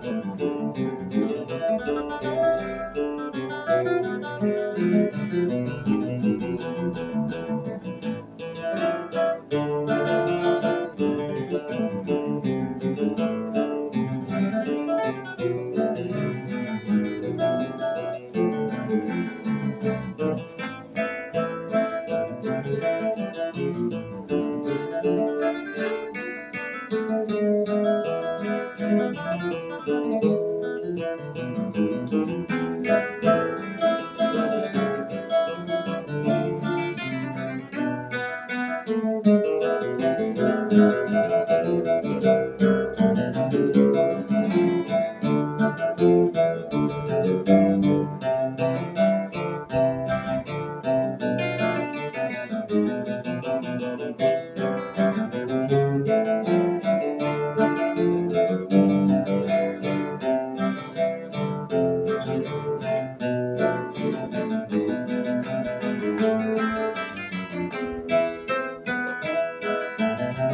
Thank you. Thank you.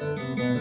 Música